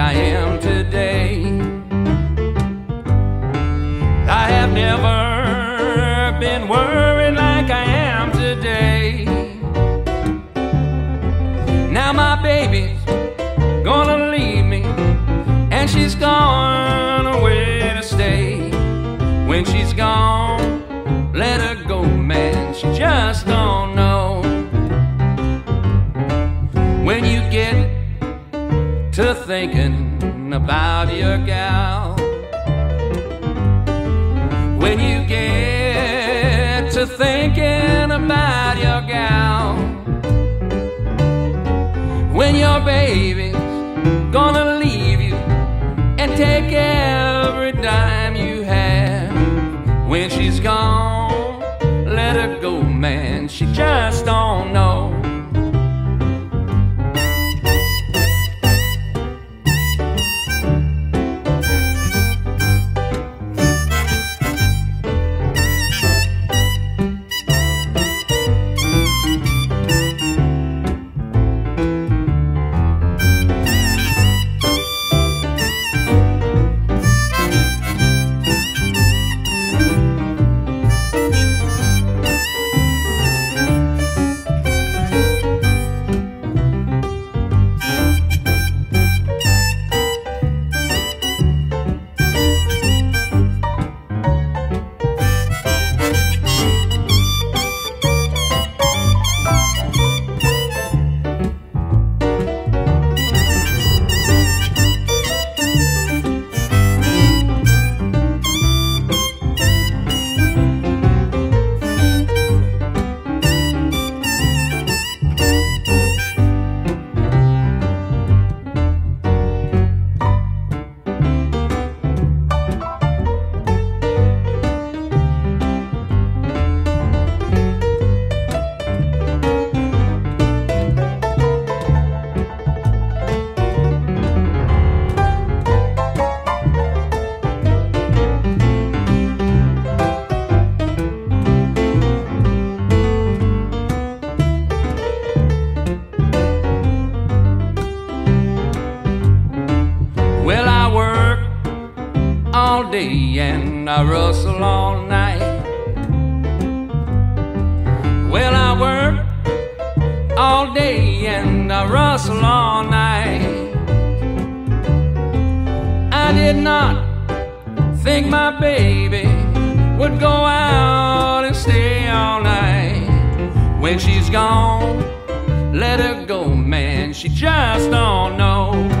I am today. I have never been worried like I am today. Now my baby's gonna leave me, and she's gone away to stay. When she's gone, let her. To thinking about your gal, when you get to thinking about your gal, when your baby's gonna leave you and take every dime you have, when she's gone, let her go, man. She just all day and I rustle all night. Well, I work all day and I rustle all night. I did not think my baby would go out and stay all night. When she's gone, let her go, man. She just don't know.